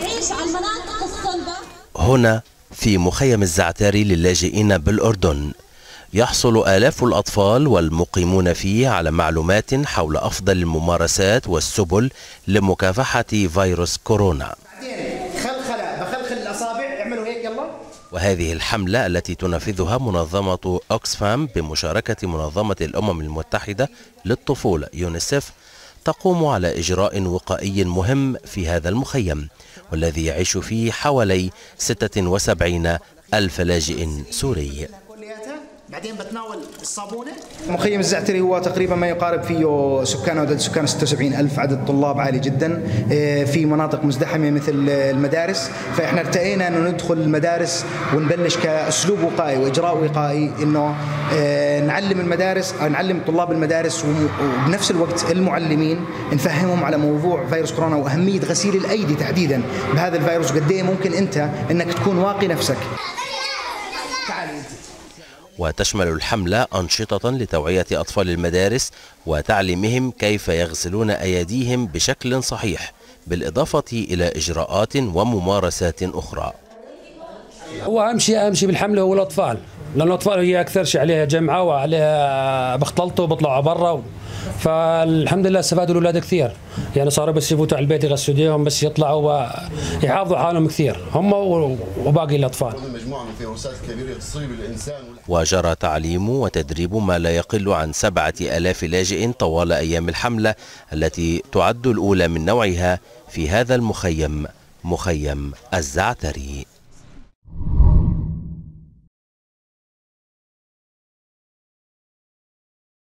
تعيش على المناطق الصلبة. هنا في مخيم الزعتاري للاجئين بالأردن يحصل آلاف الأطفال والمقيمون فيه على معلومات حول أفضل الممارسات والسبل لمكافحة فيروس كورونا. خلخلة بخلخل الأصابع. اعملوا هيك يلا. وهذه الحملة التي تنفذها منظمة أوكسفام بمشاركة منظمة الأمم المتحدة للطفولة يونيسف تقوم على إجراء وقائي مهم في هذا المخيم والذي يعيش فيه حوالي 76 ألف لاجئ سوري. بعدين بتناول الصابونة. مخيم الزعتري هو تقريبا ما يقارب فيه سكان عدد سكان 76 ألف عدد طلاب عالي جدا. آه، في مناطق مزدحمة مثل المدارس. فإحنا ارتئينا أنه ندخل المدارس ونبلش كأسلوب وقائي وإجراء وقائي أنه آه، نعلم المدارس أو نعلم طلاب المدارس وبنفس الوقت المعلمين نفهمهم على موضوع فيروس كورونا وأهمية غسيل الأيدي تحديدا بهذا الفيروس. وقد إيه ممكن أنت أنك تكون واقي نفسك. تعالي أنت وتشمل الحملة أنشطة لتوعية أطفال المدارس وتعليمهم كيف يغسلون أيديهم بشكل صحيح بالإضافة إلى إجراءات وممارسات أخرى. هو أهم شيء أهم شيء بالحملة هو الأطفال لأن الأطفال هي أكثر شيء عليها جمعة وعليها بختلطوا وبيطلعوا برا فالحمد لله استفادوا الأولاد كثير. يعني صاروا بس يفوتوا على البيت يغسلوا ايديهم بس يطلعوا ويحافظوا على حالهم كثير. هم وباقي الأطفال. وجرى تعليم وتدريب ما لا يقل عن سبعة ألاف لاجئ طوال أيام الحملة التي تعد الأولى من نوعها في هذا المخيم مخيم الزعتري.